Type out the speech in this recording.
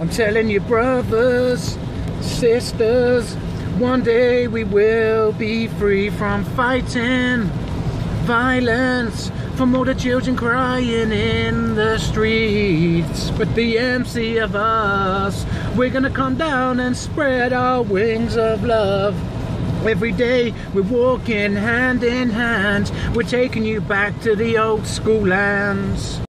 I'm telling you, brothers, sisters, one day we will be free from fighting, violence, from all the children crying in the streets. But the MC of us, we're gonna come down and spread our wings of love. Every day we're walking hand in hand, we're taking you back to the old school lands.